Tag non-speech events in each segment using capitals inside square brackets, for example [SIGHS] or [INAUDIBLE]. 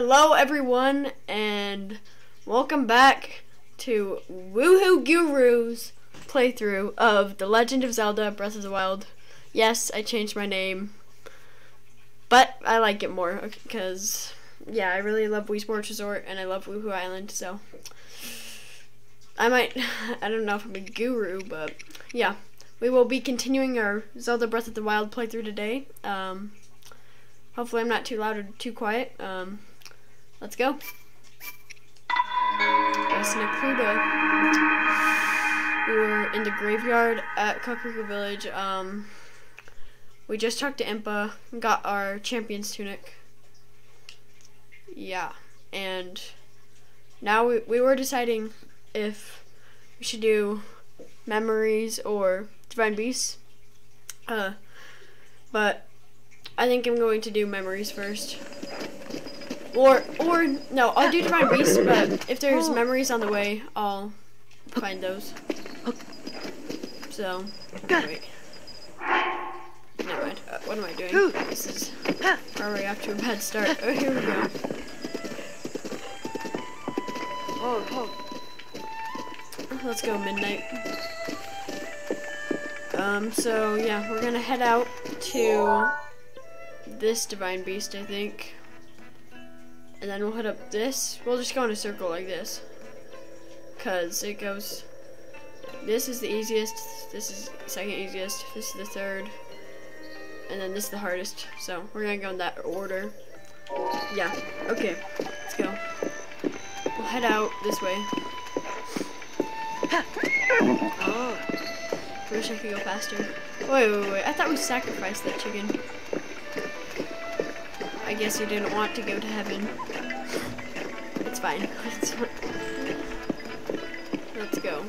Hello, everyone, and welcome back to Wuhu Guru's playthrough of The Legend of Zelda Breath of the Wild. Yes, I changed my name, but I like it more because, yeah, I really love Wii Sports Resort and I love Wuhu Island, so I might, [LAUGHS] I don't know if I'm a guru, but yeah, we will be continuing our Zelda Breath of the Wild playthrough today. Um, hopefully, I'm not too loud or too quiet. Um, let's go. We were in the graveyard at Kakariko Village. Um, we just talked to Impa, got our champion's tunic. Yeah, and now we, we were deciding if we should do memories or divine beasts. Uh, but I think I'm going to do memories first. Or, or, no, I'll do divine beast, but if there's memories on the way, I'll find those. So, wait. Never mind. Uh, what am I doing? This is already off to a bad start. Oh, [LAUGHS] here we go. Oh, oh. Let's go, Midnight. Um, so, yeah, we're gonna head out to this Divine Beast, I think. And then we'll head up this. We'll just go in a circle like this. Because it goes... This is the easiest, this is second easiest, this is the third, and then this is the hardest. So, we're gonna go in that order. Yeah, okay, let's go. We'll head out this way. [LAUGHS] Oh. I wish I could go faster. Wait, wait, wait. I thought we sacrificed that chicken. Guess you didn't want to go to heaven. It's fine. [LAUGHS] It's fine. Let's go.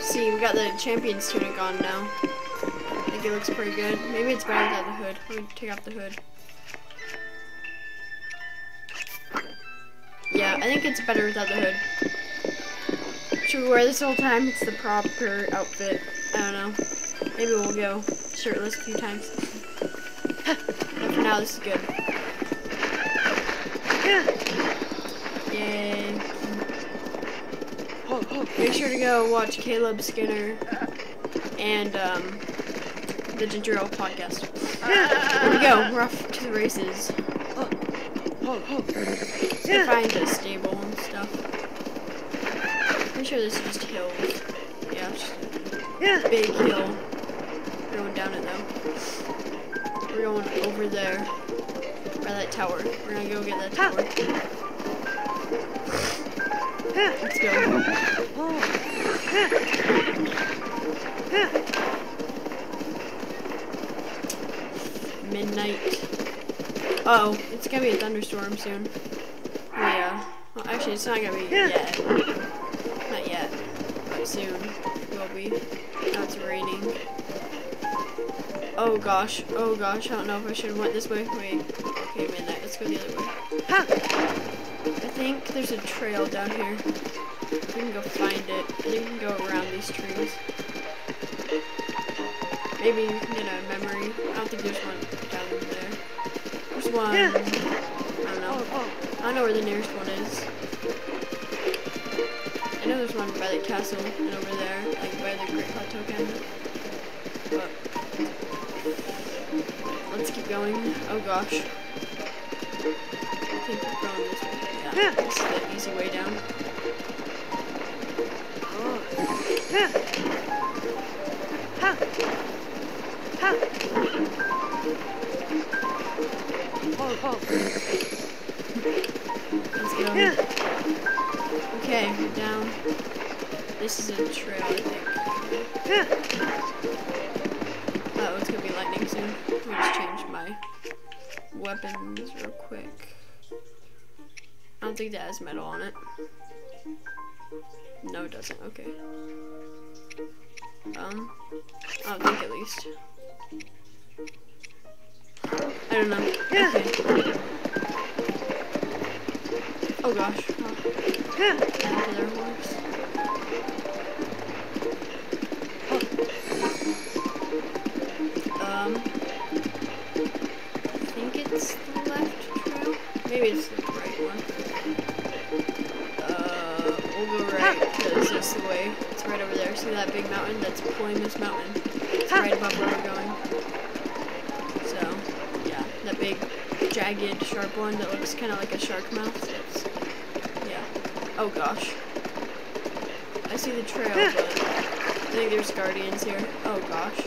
See, we got the champion's tunic on now. I think it looks pretty good. Maybe it's better without the hood. Let me take off the hood. Yeah, I think it's better without the hood. Should we wear this the time? It's the proper outfit. I don't know. Maybe we'll go shirtless a few times. [LAUGHS] but for now, this is good. Yeah. Yay. Make sure to go watch Caleb Skinner and um, the Ginger Ale podcast. Here we go. We're off to the races. Let's go find a stable and stuff. I'm sure this is just hills. Yeah, just yeah. big hill. Going down it though. We're going over there. By that tower. We're gonna go get that tower. Let's go. Midnight. Uh oh, it's gonna be a thunderstorm soon. Oh, yeah. Well, actually, it's not gonna be yet Oh gosh. Oh gosh. I don't know if I should have went this way. Wait. Okay, man. Let's go the other way. Ha! I think there's a trail down here. We can go find it. I think we can go around these trees. Maybe we can get a memory. I don't think there's one down there. There's one. Yeah. I don't know. Oh, oh. I don't know where the nearest one is. I know there's one by the castle and over there, like by the Great Plateau. Going. Oh gosh. I think we're going this way. Yeah, yeah. this is the easy way down. Oh. Yeah. Ha. Ha. Oh, oh. Let's go. Yeah. Okay, we're down. This is a trail, I think. oh, weapons real quick. I don't think that has metal on it. No, it doesn't. Okay. Um, I don't think at least. I don't know. Okay. One that looks kind of like a shark mouth. That's, yeah. Oh gosh. I see the trail, but I think there's guardians here. Oh gosh.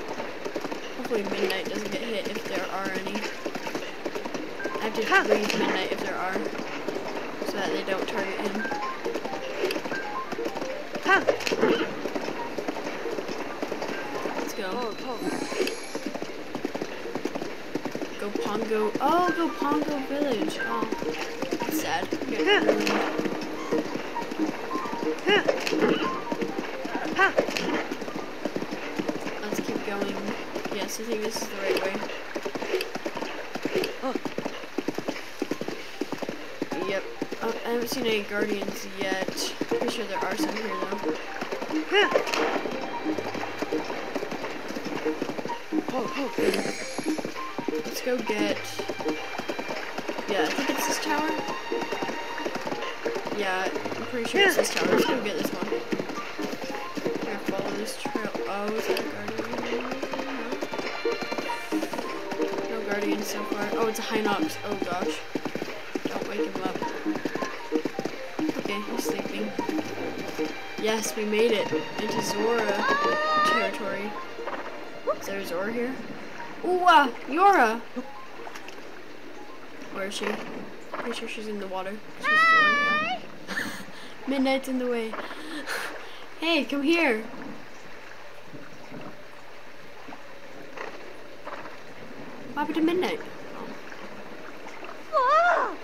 Hopefully midnight doesn't get hit if there are any. I have to leave midnight if there are, so that they don't target him. Let's go. Go Pongo. Oh, go Pongo Village. Oh, that's sad. Let's keep going. Yes, I think this is the right way. Oh. Yep. Oh, I haven't seen any guardians yet. Pretty sure there are some here though. Oh. Let's go get. Yeah, I think it's this tower. Yeah, I'm pretty sure it's this tower. Let's go get this one. Gonna follow this trail. Oh, is that a guardian? No. No guardian so far. Oh, it's a Hinox. Oh gosh. Don't wake him up. Okay, he's sleeping. Yes, we made it into Zora territory. Is there Zora here? Ooh, uh, Yora! Where is she? Pretty sure she's in the water. Yeah. [LAUGHS] Midnight's in the way. [SIGHS] Hey, come here. What happened to Midnight?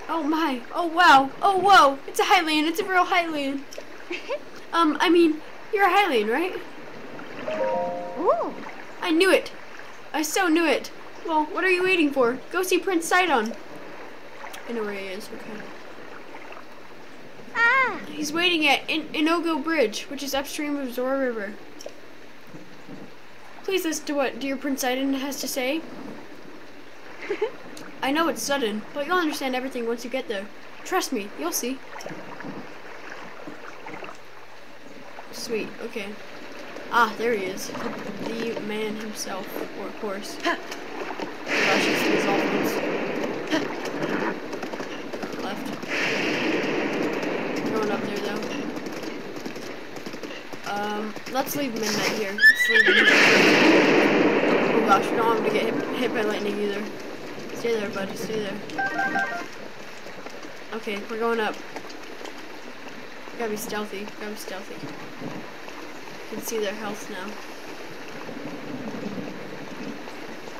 Oh my. Oh wow. Oh whoa. It's a Hylian. It's a real Hylian. [LAUGHS] Um, I mean, you're a Hylian, right? Ooh. I knew it. I so knew it. Well, what are you waiting for? Go see Prince Sidon. I know where he is. Okay. Ah. He's waiting at In- Inogo Bridge, which is upstream of Zora River. Please listen to what dear Prince Sidon has to say. [LAUGHS] I know it's sudden, but you'll understand everything once you get there. Trust me, you'll see. Sweet, okay. Ah, there he is. The man himself, or horse. [LAUGHS] Oh gosh, it's these dolphins. Left. Going up there though. Um, let's leave midnight here. Leave midnight. Oh gosh, we don't want to get hit, hit by lightning either. Stay there, buddy. Stay there. Okay, we're going up. Gotta be stealthy. Gotta be stealthy. You can see their health now.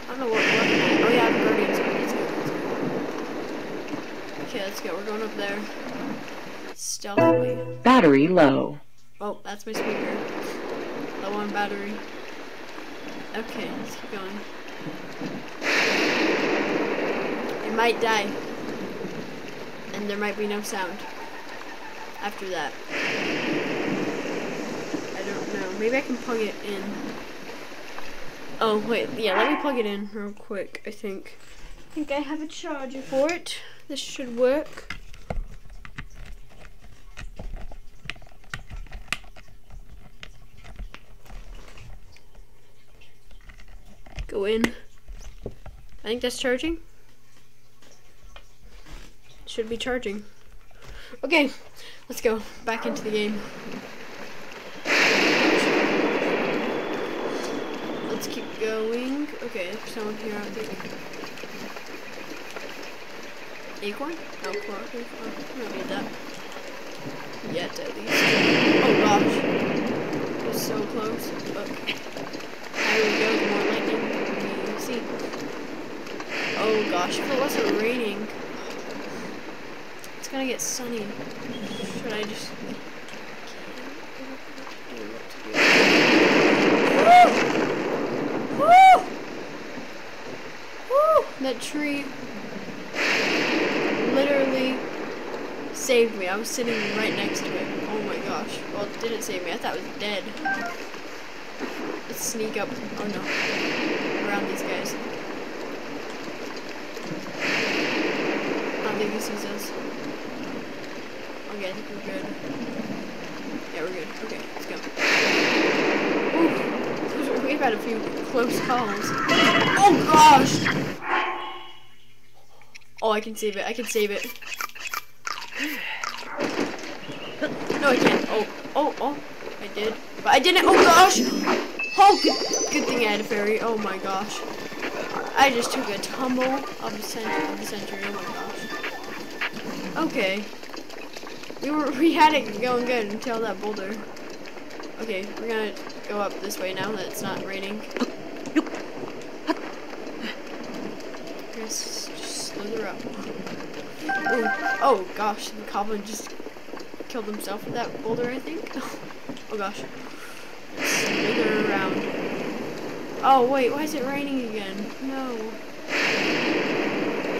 I don't know what weapon. Oh yeah, have guardians. Let's go. Okay, let's go. We're going up there. Stealthily. Battery low. Oh, that's my speaker. Low on battery. Okay, let's keep going. It might die. And there might be no sound. After that. I don't know. Maybe I can plug it in. Oh, wait. Yeah, let me plug it in real quick, I think. I think I have a charger for it. This should work. Go in. I think that's charging. Should be charging. Okay, let's go back into the game. Let's keep going. Okay, there's someone here, I think. Acorn? Oh, no, clock acorn. I don't need that. Yet, at least. Oh gosh. It was so close. But there we go, more lightning. We see. Oh gosh, if it wasn't raining, it's gonna get sunny. Should I just? Woo! Woo! Woo! That tree literally saved me. I was sitting right next to it. Oh my gosh. Well, it didn't save me. I thought it was dead. Let's sneak up. Oh no. Around these guys. Oh, he sees us. Okay, I think we're good. Yeah, we're good. Okay, let's go. Ooh, we've had a few close calls. Oh gosh! Oh, I can save it. I can save it. No, I can't. Oh, oh, oh. I did. But I didn't. Oh gosh! Oh, good, thing I had a fairy. Oh my gosh. I just took a tumble of the century. Of the century. Oh my gosh. Okay. We were [LAUGHS] we had it going good until that boulder. Okay, we're gonna go up this way now that it's not raining. Just, just slither up. Ooh. Oh gosh, the goblin just killed himself with that boulder, I think. [LAUGHS] oh gosh. Slither around. Oh wait, why is it raining again? No.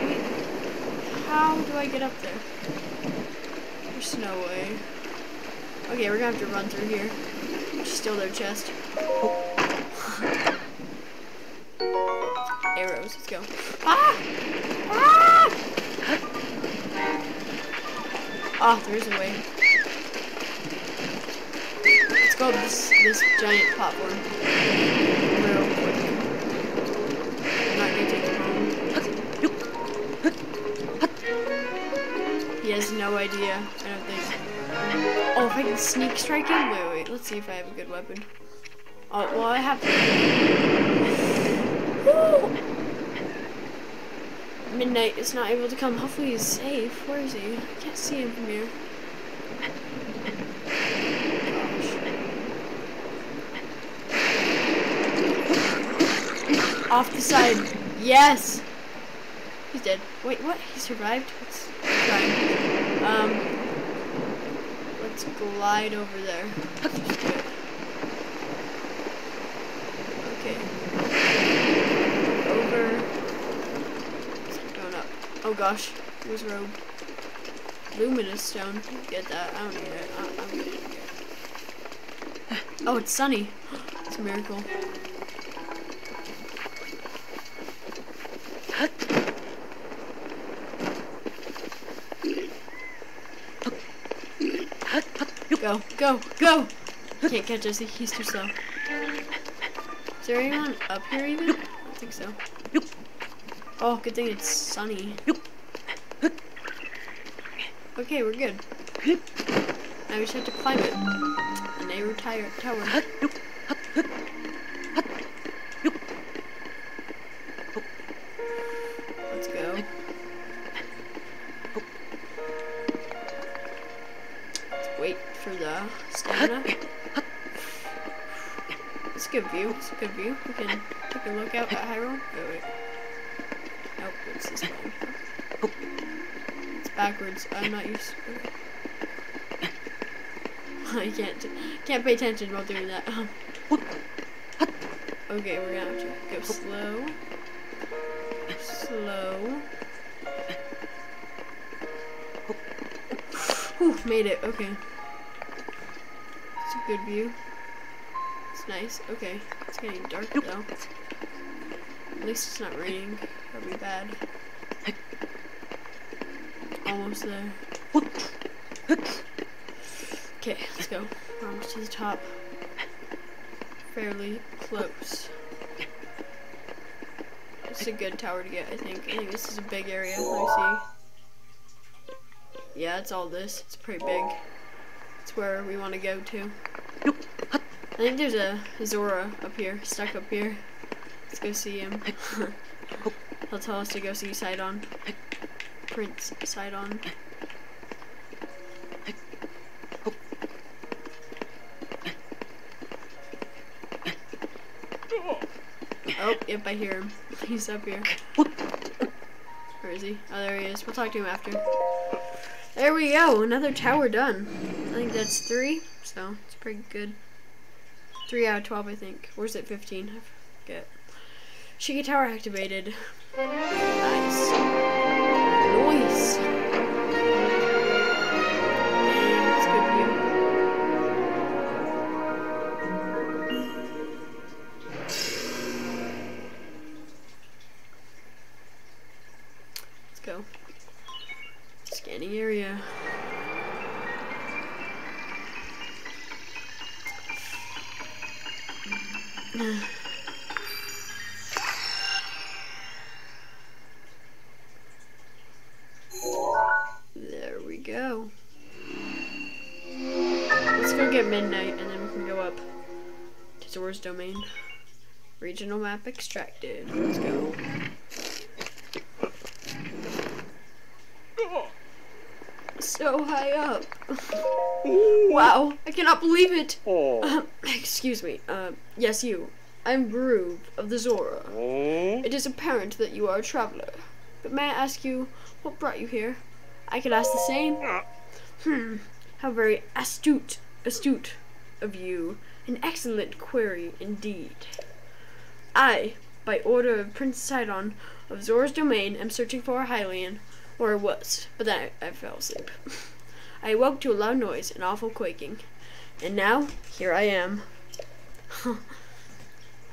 Wait, how do I get up there? There's no way. Okay, we're gonna have to run through here. Steal their chest. [LAUGHS] Arrows, let's go. Ah! Ah! Ah, there is a way. Let's go up this this giant platform. Not gonna take. He has no idea. Oh, if I can sneak strike him? Wait, wait, let's see if I have a good weapon. Oh, well, I have Woo! Midnight is not able to come. Hopefully he's safe. Where is he? I can't see him from here. Off the side. Yes! He's dead. Wait, what? He survived? Try. Um, let's glide over there. Okay. Over. Going up. Oh gosh, there's robe. Luminous stone. Get that. I don't need it. I- I'm getting it. Oh, it's sunny. [GASPS] It's a miracle. Go, go! Can't catch us. He's too slow. Is there anyone up here even? I don't think so. Oh, good thing it's sunny. Okay, we're good. Now we just have to climb it. A neighbor tower. The stamina. It's a good view. It's a good view. We can take a look out at Hyrule. Oh, wait. Nope, it's this way. It's backwards. I'm not used to it. [LAUGHS] I can't can't pay attention while doing that. [LAUGHS] okay, we're gonna have to go slow. Slow. Whew, made it. Okay. Good view. It's nice. Okay. It's getting dark though. At least it's not raining. That'd be bad. Almost there. Okay, let's go. We're almost to the top. Fairly close. It's a good tower to get, I think. I think this is a big area. Let me see. Yeah, it's all this. It's pretty big. It's where we want to go to. I think there's a Zora up here, stuck up here. Let's go see him. [LAUGHS] He'll tell us to go see Sidon. Prince Sidon. Oh, yep, I hear him. [LAUGHS] He's up here. Where is he? Oh, there he is. We'll talk to him after. There we go. Another tower done. That's three, so it's pretty good. Three out of 12, I think. Or is it 15? I forget. Shiki Tower activated. Nice. Nice. Go. Let's go get midnight and then we can go up to Zora's domain. Regional map extracted. Let's go. So high up. [LAUGHS] wow, I cannot believe it. Um, excuse me. Uh, yes, you. I'm Gruve of the Zora. It is apparent that you are a traveler. But may I ask you what brought you here? I could ask the same. Hmm, how very astute, astute of you. An excellent query indeed. I, by order of Prince Sidon of Zora's domain, am searching for a Hylian, or was, but then I, I fell asleep. [LAUGHS] I awoke to a loud noise and awful quaking, and now here I am. [LAUGHS]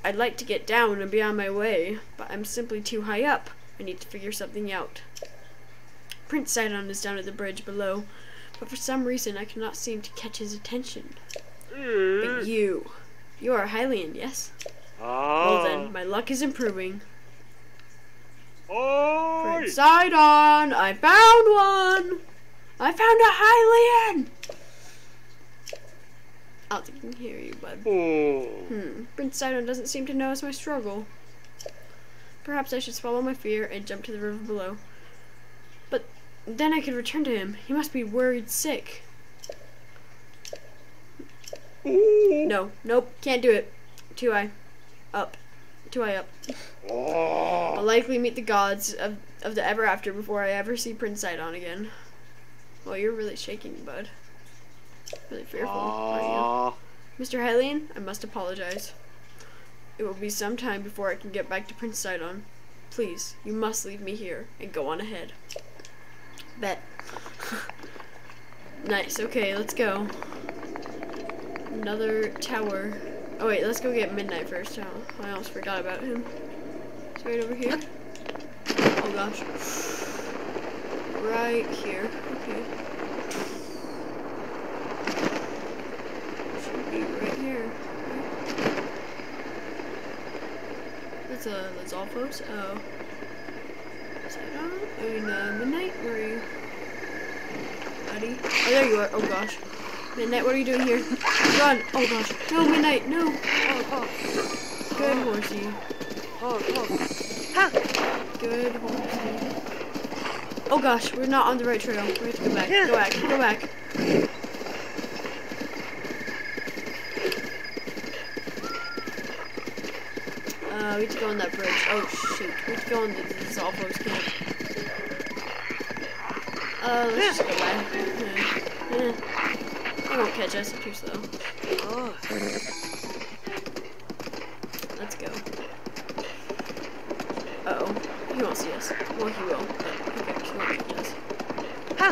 I'd like to get down and be on my way, but I'm simply too high up. I need to figure something out. Prince Sidon is down at the bridge below, but for some reason I cannot seem to catch his attention. But you, you are a Hylian, yes? Ah. Well then, my luck is improving. Oh Prince Sidon, I found one! I found a Hylian! I don't think I can hear you, bud. Hmm. Prince Sidon doesn't seem to notice my struggle. Perhaps I should swallow my fear and jump to the river below. Then I could return to him. He must be worried sick. Mm. No, nope, can't do it. Too high. Up. Too high up. I'll ah. likely meet the gods of, of the ever after before I ever see Prince Sidon again. Well, you're really shaking, bud. Really fearful, aren't you? Ah. Mr. Hylian, I must apologize. It will be some time before I can get back to Prince Sidon. Please, you must leave me here and go on ahead. Bet. nice, okay, let's go. Another tower. Oh wait, let's go get Midnight first. Oh, I almost forgot about him. It's right over here. Oh gosh. Right here. Okay. Should be right here. That's uh, that's all, folks. Oh. Uh, Midnight. Where are you, buddy? Oh, there you are. Oh gosh. Midnight, what are you doing here? Run! Oh gosh. No, Midnight, no! Oh, oh. Good horsey. Oh, oh. Ha! Good horsey. Oh gosh, we're not on the right trail. We have to go back. Go back. Go back. Uh, we have to go on that bridge. Oh shoot. We have to go on the, the Lizalfos camp. Uh, let's just go back. Yeah. Yeah. They won't catch us. if you're slow. Let's go. Uh oh. He won't see us. Well, he will, but he won't catch us. Ha!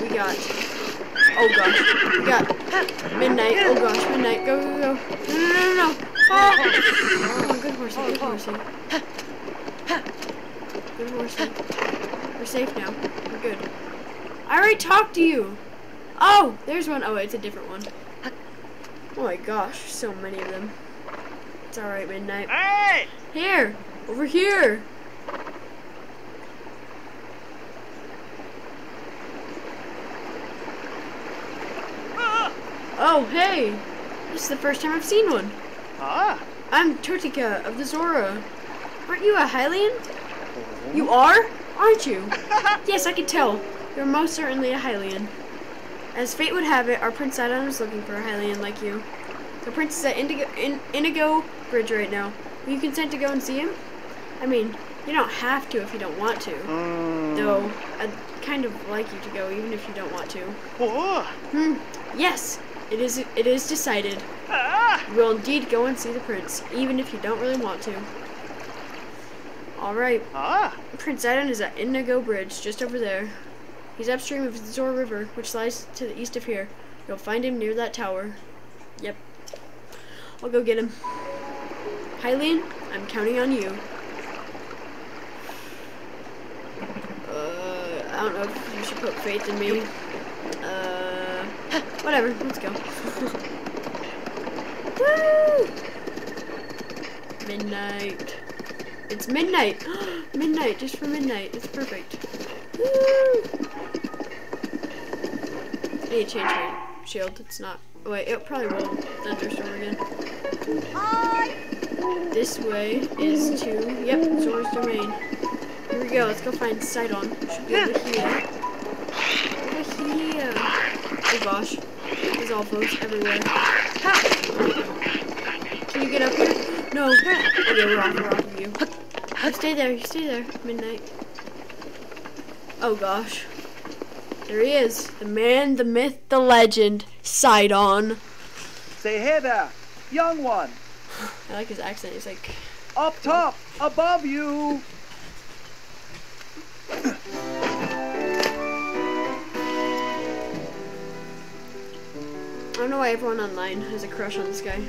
We got. Oh gosh. We got midnight. Oh gosh, midnight. Go, go, go. No, no, no, no. Oh. oh, good horsey, good horsey. Good horsey. We're safe now. We're good. I already talked to you. Oh, there's one. Oh, it's a different one. Oh my gosh, so many of them. It's alright, Midnight. Hey! Here! Over here! Oh, hey! This is the first time I've seen one. Ah! I'm Tortika of the Zora. Aren't you a Hylian? You are? Aren't you? yes, I can tell. You're most certainly a Hylian. As fate would have it, our Prince Sidon is looking for a Hylian like you. The prince is at Indigo, in, Indigo Bridge right now. Will you consent to go and see him? I mean, you don't have to if you don't want to. Though, I'd kind of like you to go even if you don't want to. Oh! Hmm. Yes, it is. It is decided. Ah! You will indeed go and see the prince, even if you don't really want to. All right. Ah! Prince Sidon is at Indigo Bridge, just over there. He's upstream of the Zor River, which lies to the east of here. You'll find him near that tower. Yep. I'll go get him. Hylian, I'm counting on you. Uh, I don't know if you should put faith in me. Uh, whatever. Let's go. [LAUGHS] Woo! Midnight. It's midnight. [GASPS] midnight, just for midnight. It's perfect. Woo! I need to change my shield. It's not. Wait, it probably will thunderstorm again. Hi. This way is to, yep, Zora's domain. Here we go, let's go find Sidon. Should be over here. Over here. Oh gosh. There's all folks everywhere. Can you get up here? No. Okay, we're off, we're off of you. You stay there, you stay there. Midnight. Oh gosh. There he is. The man, the myth, the legend, Sidon. Say hey there, young one. I like his accent. He's like, Up top, above you. I don't know why everyone online has a crush on this guy.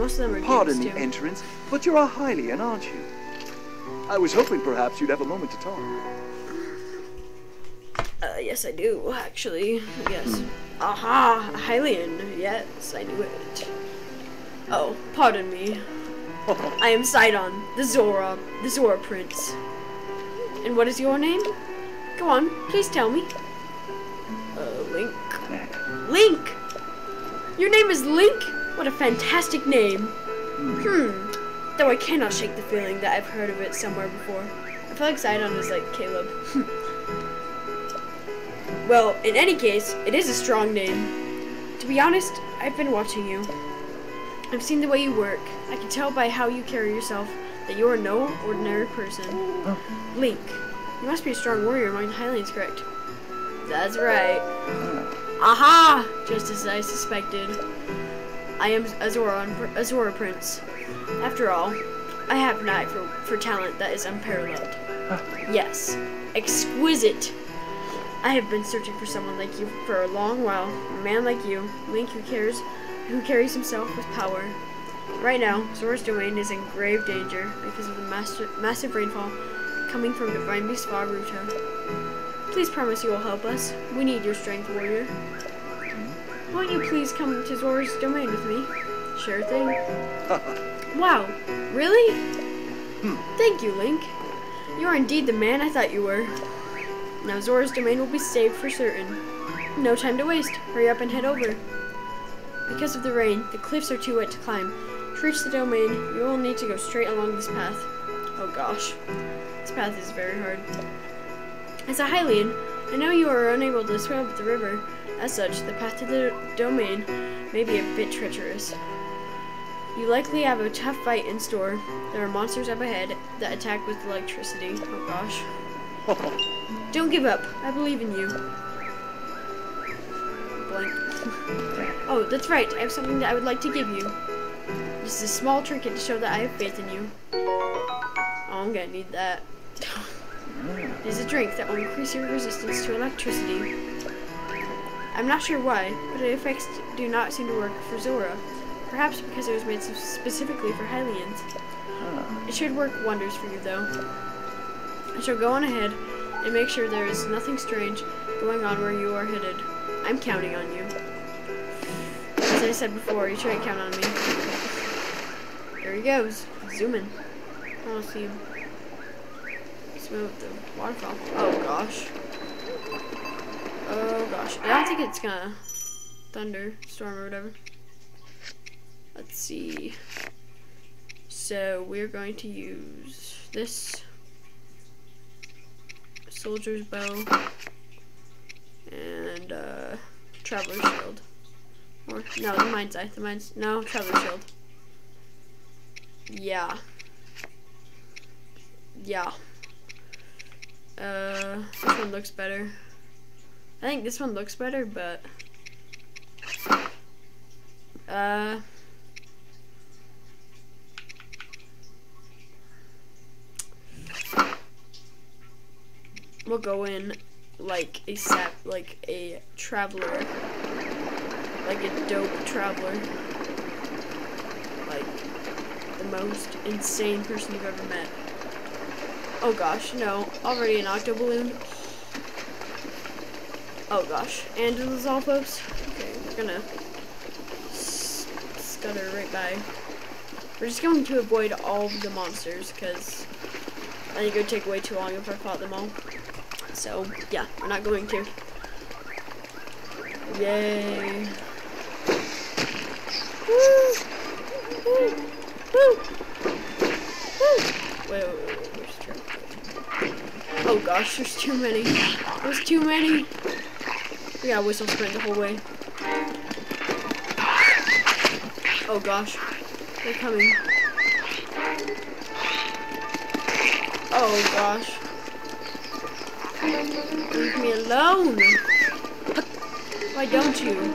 Most of them are Pardon the too. entrance, but you're a Hylian, aren't you? I was hoping perhaps you'd have a moment to talk. Uh, yes, I do, actually. Yes. Aha! A Hylian. Yes, I knew it. Oh, pardon me. [LAUGHS] I am Sidon, the Zora, the Zora Prince. And what is your name? Go on, please tell me. Uh, Link. Link! Your name is Link? What a fantastic name. Hmm. Though I cannot shake the feeling that I've heard of it somewhere before. I feel like Sidon is like Caleb. [LAUGHS] well, in any case, it is a strong name. To be honest, I've been watching you. I've seen the way you work. I can tell by how you carry yourself that you are no ordinary person. Link, you must be a strong warrior among the Hylians, correct? That's right. Aha! Just as I suspected. I am Azora, Azora Prince. After all, I have an eye for, for talent that is unparalleled. Yes, exquisite. I have been searching for someone like you for a long while. A man like you, Link, who cares, who carries himself with power. Right now, Zora's domain is in grave danger because of the master, massive rainfall coming from Divine Beast Vah Ruta. Please promise you will help us. We need your strength, warrior. Won't you please come to Zora's domain with me? Sure thing. [LAUGHS] Wow, really? Hmm. Thank you, Link. You are indeed the man I thought you were. Now Zora's domain will be saved for certain. No time to waste. Hurry up and head over. Because of the rain, the cliffs are too wet to climb. To reach the domain, you will need to go straight along this path. Oh gosh. This path is very hard. As a Hylian, I know you are unable to swim up the river. As such, the path to the domain may be a bit treacherous. You likely have a tough fight in store. There are monsters up ahead that attack with electricity. Oh gosh. [LAUGHS] Don't give up. I believe in you. Blank. [LAUGHS] oh, that's right. I have something that I would like to give you. This is a small trinket to show that I have faith in you. Oh, I'm gonna need that. [LAUGHS] it is a drink that will increase your resistance to electricity. I'm not sure why, but the effects do not seem to work for Zora. Perhaps because it was made specifically for Hylians. It should work wonders for you, though. I shall go on ahead and make sure there is nothing strange going on where you are headed. I'm counting on you. As I said before, you shouldn't count on me. There he goes. Zoom in. I want to see him. Swim with the waterfall. Oh gosh. Oh gosh. I don't think it's gonna thunderstorm or whatever. Let's see. So we're going to use this soldier's bow and uh, traveler's shield. Or no, the mind's eye. The mind's no traveler's shield. Yeah. Yeah. Uh, this one looks better. I think this one looks better, but uh. We'll go in like a sap, like a traveler, like a dope traveler, like the most insane person you've ever met. Oh gosh, no, already an octo balloon. Oh gosh. And this is all, folks. Okay, we're gonna scutter right by. We're just going to avoid all the monsters because I think it would take way too long if I fought them all. So, yeah, we're not going to. Yay. Woo! Woo! Woo! Woo! Wait, wait, wait, wait, where's? Oh gosh, there's too many. There's too many. We gotta whistle sprint the whole way. Oh gosh. They're coming. Oh gosh. Leave me alone. Why don't you?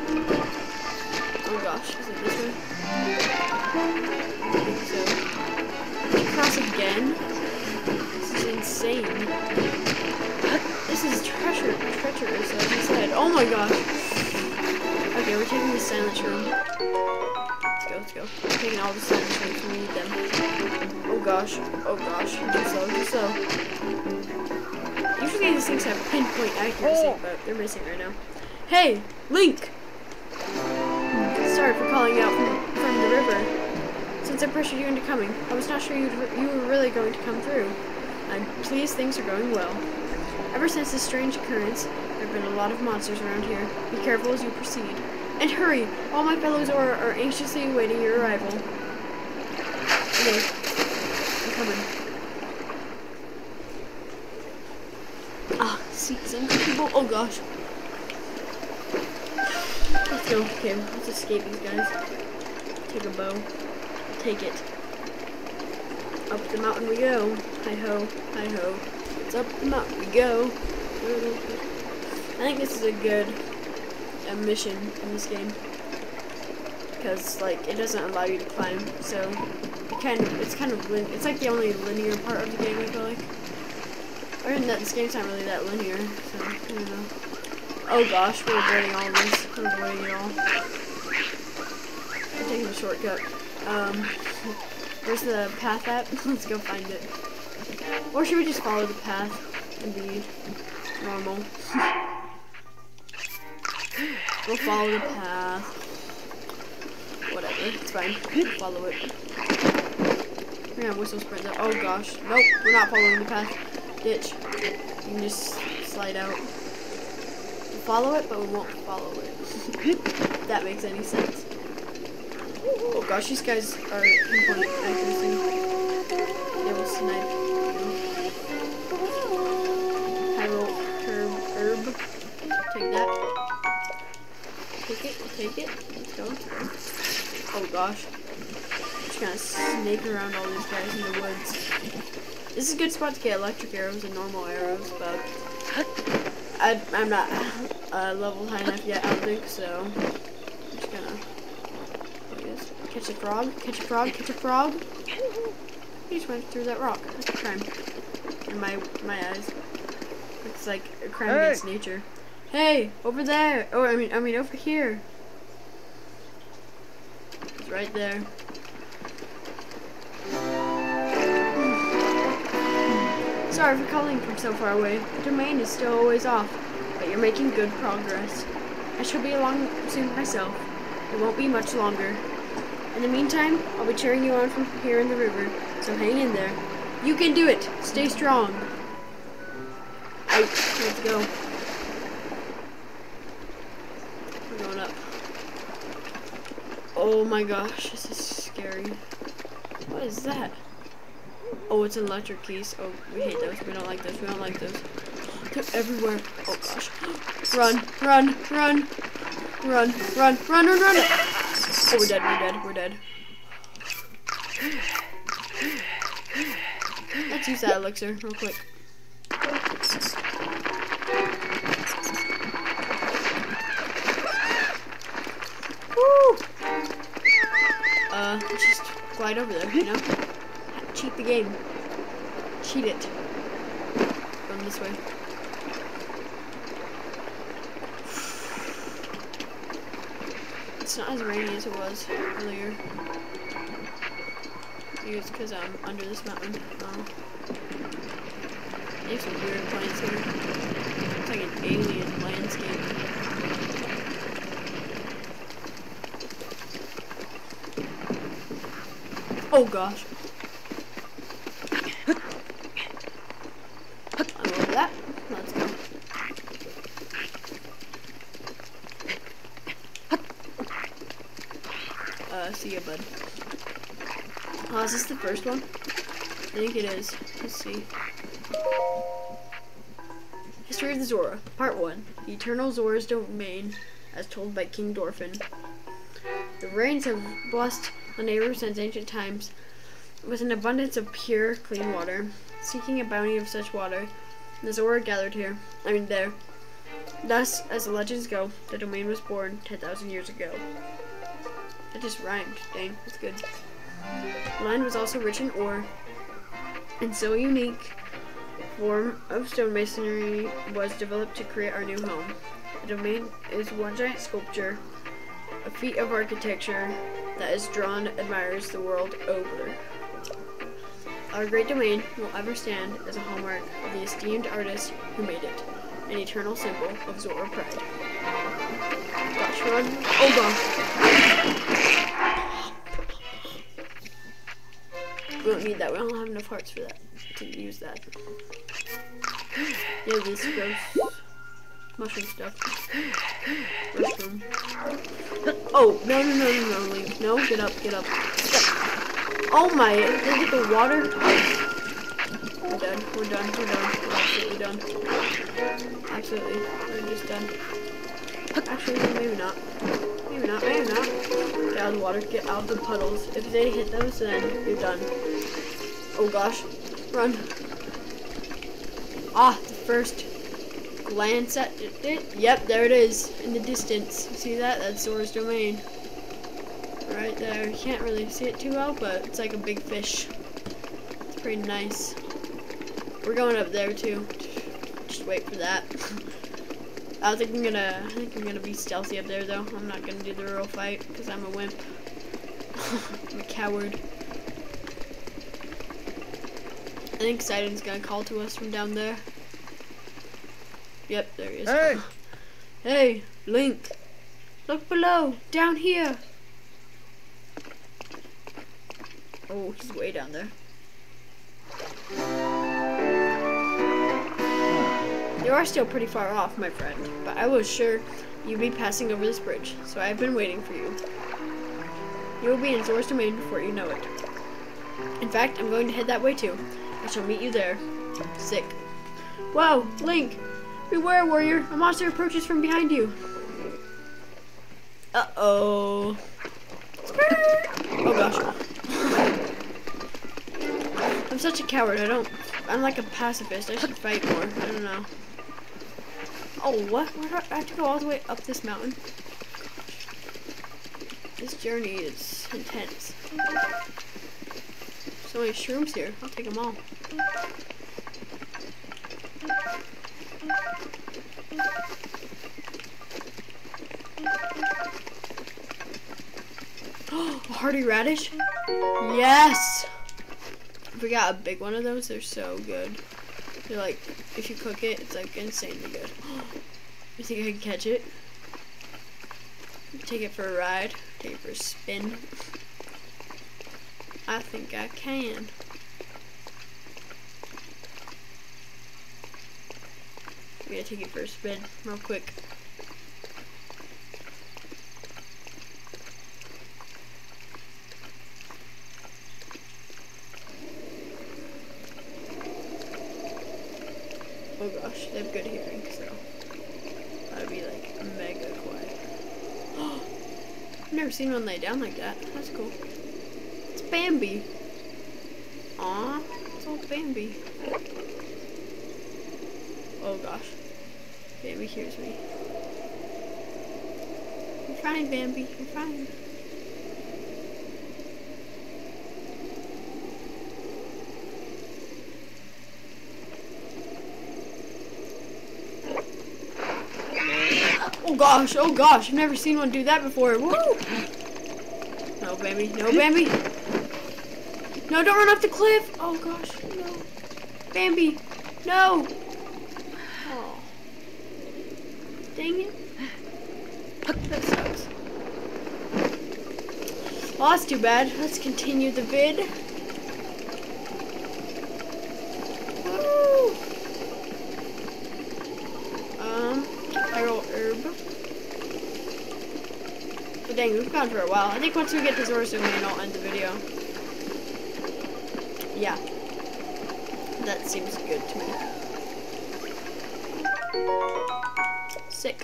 Oh gosh, is it this way? I think so. Cross again? This is insane. This is treasure treacherous, as I said. Oh my gosh. Okay, we're taking the silent shroom. Let's go, let's go. We're taking all the silent shrooms, we need them. Oh gosh, oh gosh, too slow, too slow. Usually these things have pinpoint accuracy, oh. but they're missing right now. Hey, Link! Sorry for calling out from, from the river. Since I pressured you into coming, I was not sure you you were really going to come through. I'm pleased things are going well. Ever since this strange occurrence, there have been a lot of monsters around here. Be careful as you proceed. And hurry! All my fellows are, are anxiously awaiting your arrival. Okay. I'm coming. Ah, some people. Oh gosh. Let's go. Okay, let's escape these guys. Take a bow. Take it. Up the mountain we go. Hi ho, hi ho. Up the mountain we go. I think this is a good uh, mission in this game because like it doesn't allow you to climb, so it kind of it's kind of it's like the only linear part of the game I feel like. Or in that this game's not really that linear, so know. Oh gosh, we're avoiding all this. We're avoiding it all. I'm taking the shortcut. Um, [LAUGHS] where's the path at? [LAUGHS] Let's go find it. Or should we just follow the path and be normal? [SIGHS] we'll follow the path. Whatever, it's fine. We'll follow it. We're whistle sprint. Oh gosh. Nope, we're not following the path ditch. You can just slide out. We'll follow it, but we won't follow it. if [LAUGHS] that makes any sense. Oh gosh, these guys are pinpoint accuracy. They will snipe. Take it, take it. Let's go, let's go. Oh gosh. Just gonna snake around all these guys in the woods. This is a good spot to get electric arrows and normal arrows, but I, am not uh, level high enough yet, I don't think, so I'm just gonna catch a frog, catch a frog, catch a frog. He just went through that rock. That's a crime. In my my eyes. It's like a crime hey. against nature. Hey, over there. Oh, I mean, I mean over here. Right there. Sorry for calling from so far away. The domain is still always off, but you're making good progress. I shall be along soon myself. It won't be much longer. In the meantime, I'll be cheering you on from here in the river, so hang in there. You can do it! Stay strong! Out. Let's go. We're going up. Oh my gosh, this is scary. What is that? Oh, it's electric Keese. Oh, we hate those. We don't like those. We don't like those. They're everywhere. Oh gosh. Run, run, run, run, run, run, run, run. Oh, we're dead. We're dead. We're dead. Let's use that elixir real quick. Glide over there, you know? cheat the game. Cheat it. Run this way. It's not as rainy as it was earlier. Maybe it's because I'm under this mountain. Um, there's some weird plants here. It's like an alien landscape. Oh gosh. I'm over that. Let's go. Uh, see ya, bud. Oh, is this the first one? I think it is. Let's see. History of the Zora, Part 1. The Eternal Zora's Domain, as told by King Dorephan. The rains have blessed the neighbors since ancient times with an abundance of pure, clean water. Seeking a bounty of such water, the Zora gathered here, I mean there. Thus, as the legends go, the domain was born 10,000 years ago. That just rhymed. Dang, that's good. The land was also rich in ore, and so a unique form of stonemasonry was developed to create our new home. The domain is one giant sculpture, a feat of architecture that is drawn admires the world over. Our great domain will ever stand as a hallmark of the esteemed artist who made it, an eternal symbol of Zora pride. Gosh, run. Oh gosh. We don't need that. We don't have enough hearts for that. To use that. [SIGHS] Yeah, this gross mushroom stuff. Mushroom. Oh, no, no, no, no, no, Link. No, get up, get up. Oh my, did I get the water? We're done, we're done, we're done. We're absolutely done. Absolutely, we're just done. Actually, maybe not. Maybe not, maybe not. Get out of the water, get out of the puddles. If they hit those, then you're done. Oh gosh, run. Ah, the first glance at it. Yep, there it is in the distance. See that? That's Zora's domain. Right there. You can't really see it too well, but it's like a big fish. It's pretty nice. We're going up there too. Just wait for that. [LAUGHS] I think I'm gonna. I think I'm gonna be stealthy up there though. I'm not gonna do the real fight because I'm a wimp. [LAUGHS] I'm a coward. I think Sidon's gonna call to us from down there. Yep, there he is. Hey! Hey, Link. Look below, down here. Oh, he's way down there. You are still pretty far off, my friend, but I was sure you'd be passing over this bridge, so I've been waiting for you. You will be in Zora's domain before you know it. In fact, I'm going to head that way too. I shall meet you there. Sick. Whoa, Link! Beware, warrior! A monster approaches from behind you. Uh-oh. Oh gosh. [LAUGHS] I'm such a coward. I don't. I'm like a pacifist. I should fight more. I don't know. Oh, what? Where do I, I have to go all the way up this mountain? This journey is intense. So many shrooms here. I'll take them all. [GASPS] a hearty radish? Yes! We got a big one of those, they're so good. They're like, if you cook it, it's like insanely good. [GASPS] you think I can catch it? Take it for a ride? Take it for a spin? [LAUGHS] I think I can. I'm gonna take it for a spin real quick. Oh gosh, they have good hearing, so that'd be like mega quiet. I've [GASPS] never seen one lay down like that. That's cool. It's Bambi. Aw, it's old Bambi. Oh gosh. Bambi hears me. You're fine, Bambi. You're fine. Oh gosh, oh gosh, I've never seen one do that before. Woo! No, Bambi. No, Bambi. No, don't run off the cliff. Oh gosh, no. Bambi, no. Oh. Well, that's too bad. Let's continue the vid. Woo! Um, Hyrule herb. But dang, we've gone for a while. I think once we get to Zora's Domain, I'll end the video. Yeah. That seems good to me. Sick.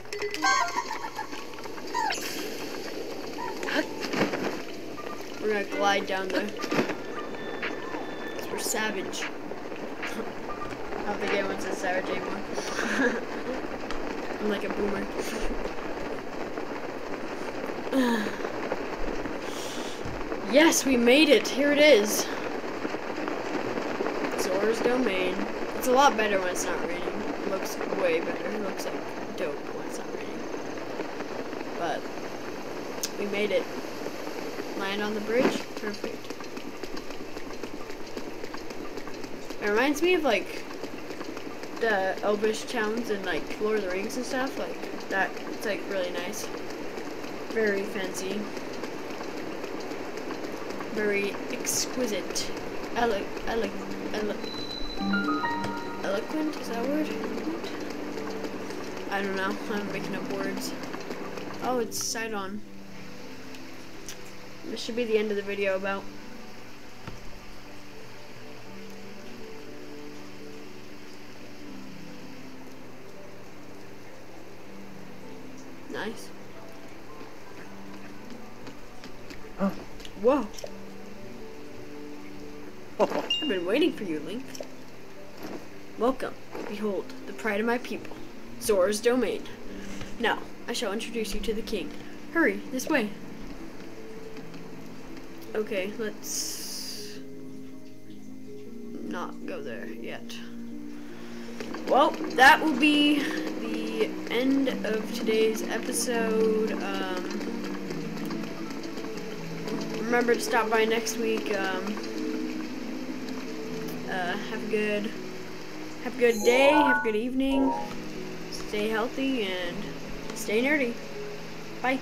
Gonna glide down there. We're savage. I don't think anyone says savage anymore. I'm like a boomer. [SIGHS] yes, we made it. Here it is. Zora's Domain. It's a lot better when it's not raining. It looks way better. It looks like dope when it's not raining. But we made it. On the bridge. Perfect. It reminds me of like the Elvish towns and like Lord of the Rings and stuff. Like that. It's like really nice. Very fancy. Very exquisite. Elo elo elo eloquent? Is that word? I don't know. I'm making up words. Oh, it's Sidon. This should be the end of the video about. Nice. Huh. Whoa. I've been waiting for you, Link. Welcome. Behold, the pride of my people, Zora's domain. Now, I shall introduce you to the king. Hurry, this way. Okay, let's not go there yet. Well, that will be the end of today's episode. Um, remember to stop by next week. Um, uh, have a good, have a good day. Have a good evening. Stay healthy and stay nerdy. Bye.